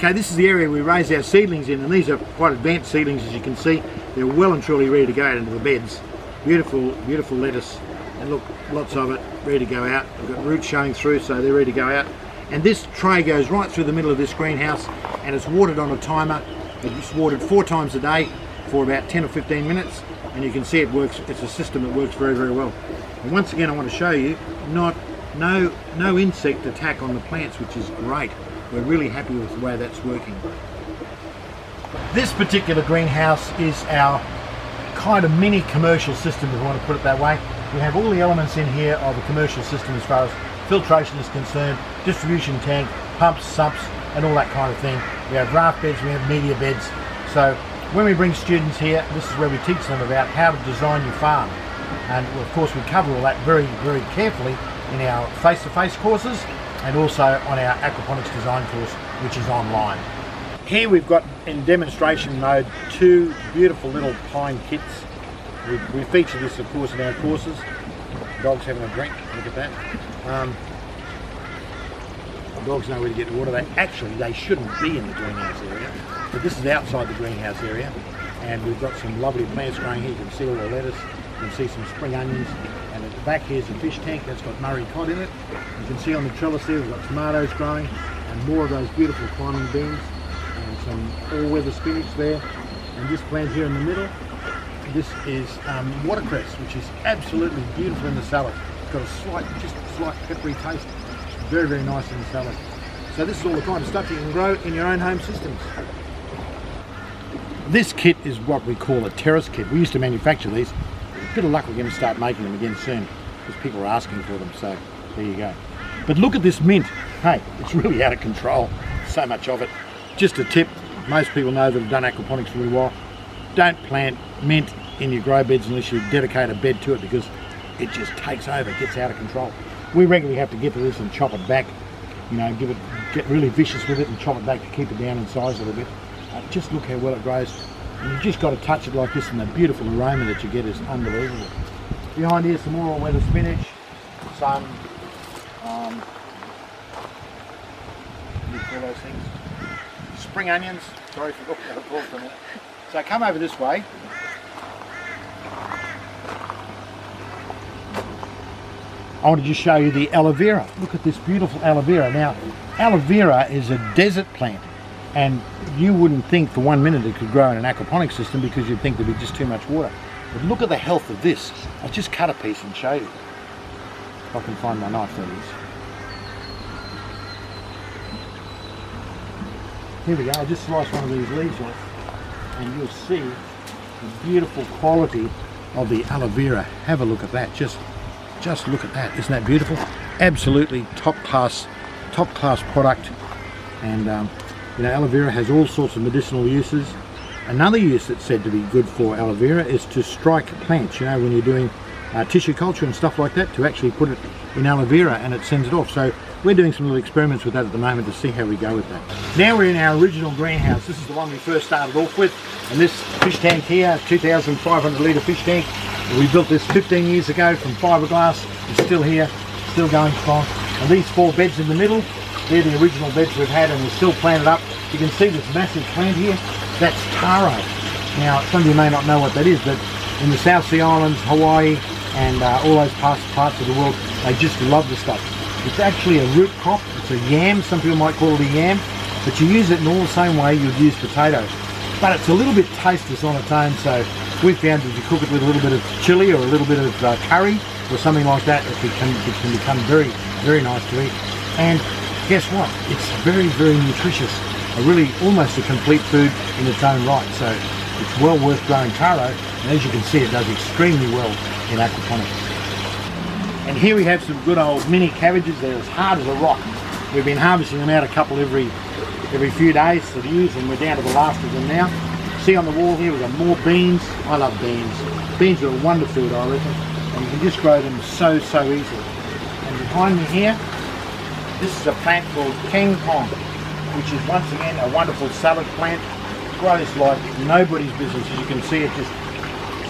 Okay, this is the area we raise our seedlings in, and these are quite advanced seedlings as you can see. They're well and truly ready to go out into the beds. Beautiful, beautiful lettuce, and look, lots of it ready to go out. We've got roots showing through, so they're ready to go out. And this tray goes right through the middle of this greenhouse, and it's watered on a timer. It's watered four times a day for about 10 or 15 minutes, and you can see it works. It's a system that works very, very well. And once again, I want to show you, not no no insect attack on the plants, which is great. We're really happy with the way that's working. This particular greenhouse is our kind of mini commercial system, if you want to put it that way. We have all the elements in here of a commercial system as far as filtration is concerned, distribution tank, pumps, sumps, and all that kind of thing. We have raft beds, we have media beds. So when we bring students here, this is where we teach them about how to design your farm. And of course we cover all that very, very carefully in our face-to-face -face courses and also on our aquaponics design course, which is online. Here we've got in demonstration mode two beautiful little pine kits. We, we feature this of course in our courses. Dogs having a drink, look at that. Um, dogs know where to get the water. They actually they shouldn't be in the greenhouse area, but this is outside the greenhouse area, and we've got some lovely plants growing here. You can see all the lettuce, you can see some spring onions, the back here's a fish tank that's got Murray cod in it. You can see on the trellis there we've got tomatoes growing and more of those beautiful climbing beans and some all-weather spinach there. And this plant here in the middle, this is um, watercress, which is absolutely beautiful in the salad. It's got a slight, just slight peppery taste. Very, very nice in the salad. So this is all the kind of stuff you can grow in your own home systems. This kit is what we call a terrace kit. We used to manufacture these bit of luck we're going to start making them again soon because people are asking for them so there you go. But look at this mint. Hey it's really out of control so much of it. Just a tip most people know that have done aquaponics for a while. Don't plant mint in your grow beds unless you dedicate a bed to it because it just takes over gets out of control. We regularly have to get to this and chop it back you know give it get really vicious with it and chop it back to keep it down in size a little bit. Uh, just look how well it grows you've just got to touch it like this and the beautiful aroma that you get is unbelievable. Behind here some more all-weather spinach, some, um, you call those things? Spring onions. Sorry for looking at the for a minute. So come over this way. I want to just show you the aloe vera. Look at this beautiful aloe vera. Now, aloe vera is a desert plant and you wouldn't think for one minute it could grow in an aquaponic system because you'd think there'd be just too much water. But look at the health of this. I'll just cut a piece and show you. If I can find my knife, that is. Here we go, I'll just sliced one of these leaves off and you'll see the beautiful quality of the aloe vera. Have a look at that, just, just look at that. Isn't that beautiful? Absolutely top class, top class product and um, you know, aloe vera has all sorts of medicinal uses. Another use that's said to be good for aloe vera is to strike plants, you know, when you're doing uh, tissue culture and stuff like that, to actually put it in aloe vera and it sends it off. So we're doing some little experiments with that at the moment to see how we go with that. Now we're in our original greenhouse. This is the one we first started off with. And this fish tank here, 2,500 litre fish tank, we built this 15 years ago from fiberglass. It's still here, still going strong. And these four beds in the middle, they're the original beds we've had and we're still planted up. You can see this massive plant here. That's taro. Now, some of you may not know what that is, but in the South Sea Islands, Hawaii, and uh, all those parts, parts of the world, they just love the stuff. It's actually a root crop. It's a yam. Some people might call it a yam, but you use it in all the same way you'd use potatoes. But it's a little bit tasteless on its own, so we found that if you cook it with a little bit of chili or a little bit of uh, curry or something like that, it can, it can become very, very nice to eat. And guess what? It's very, very nutritious. A really almost a complete food in its own right. So it's well worth growing taro. And as you can see, it does extremely well in aquaponics. And here we have some good old mini cabbages. They're as hard as a rock. We've been harvesting them out a couple every every few days to use, and we're down to the last of them now. See on the wall here, we've got more beans. I love beans. Beans are a wonder food, I reckon. And you can just grow them so, so easily. And behind me here, this is a plant called Kang Kong, which is once again a wonderful salad plant. Grows like nobody's business. As you can see, it just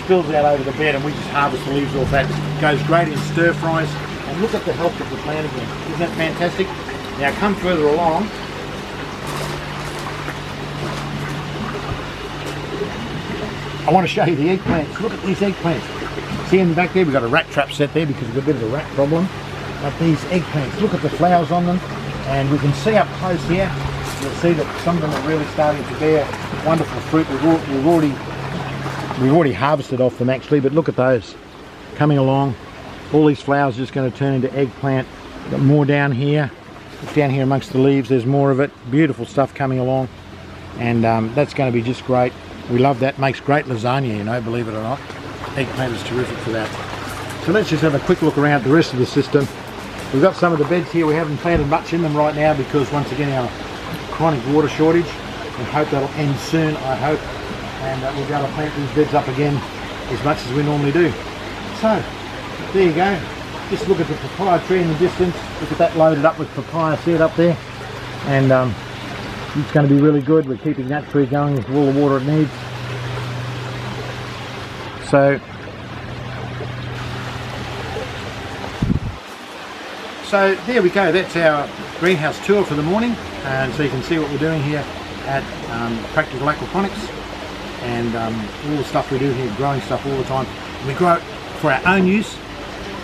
spills out over the bed and we just harvest the leaves off that. Goes great in stir fries. And look at the health of the plant again. Isn't that fantastic? Now come further along. I want to show you the eggplants. Look at these eggplants. See in the back there, we've got a rat trap set there because we've got a bit of a rat problem. But these eggplants, look at the flowers on them. And we can see up close here, you'll see that some of them are really starting to bear wonderful fruit. We've, we've already we've already harvested off them actually, but look at those coming along. All these flowers are just going to turn into eggplant. Got more down here. Look down here amongst the leaves, there's more of it. Beautiful stuff coming along. And um, that's going to be just great. We love that. Makes great lasagna, you know, believe it or not. Eggplant is terrific for that. So let's just have a quick look around the rest of the system. We've got some of the beds here. We haven't planted much in them right now because once again our chronic water shortage. We hope that'll end soon, I hope. And uh, we'll be able to plant these beds up again as much as we normally do. So, there you go. Just look at the papaya tree in the distance. Look at that loaded up with papaya. seed up there? And um, it's going to be really good. We're keeping that tree going with all the water it needs. So, so there we go. That's our greenhouse tour for the morning. And so you can see what we're doing here at um, Practical Aquaponics and um, all the stuff we do here, growing stuff all the time. We grow it for our own use,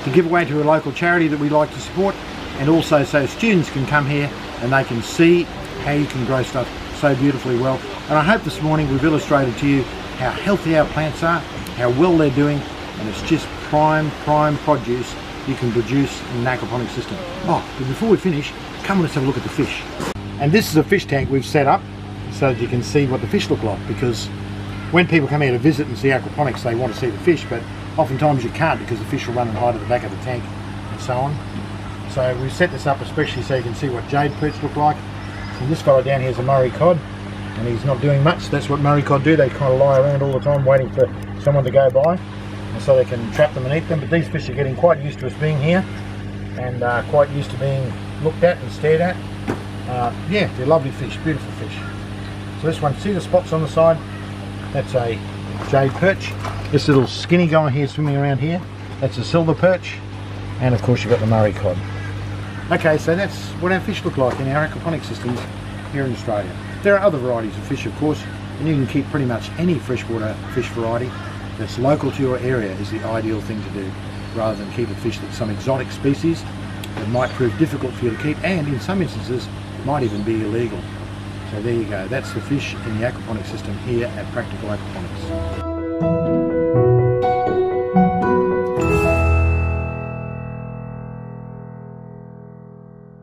to give away to a local charity that we like to support, and also so students can come here and they can see how you can grow stuff so beautifully well. And I hope this morning we've illustrated to you how healthy our plants are, how well they're doing, and it's just prime, prime produce you can produce in an aquaponic system. Oh, but before we finish, come and let's have a look at the fish. And this is a fish tank we've set up so that you can see what the fish look like because when people come here to visit and see aquaponics they want to see the fish but oftentimes you can't because the fish will run and hide at the back of the tank and so on. So we've set this up especially so you can see what jade perch look like. And this fellow down here is a Murray cod and he's not doing much. That's what Murray cod do. They kind of lie around all the time waiting for someone to go by so they can trap them and eat them. But these fish are getting quite used to us being here and uh, quite used to being looked at and stared at. Uh, yeah, they're lovely fish, beautiful fish. So this one, see the spots on the side? That's a jade perch. This little skinny guy here swimming around here, that's a silver perch. And of course you've got the Murray cod. Okay, so that's what our fish look like in our aquaponic systems here in Australia. There are other varieties of fish, of course, and you can keep pretty much any freshwater fish variety that's local to your area is the ideal thing to do, rather than keep a fish that's some exotic species that might prove difficult for you to keep, and in some instances might even be illegal. So there you go, that's the fish in the aquaponic system here at Practical Aquaponics.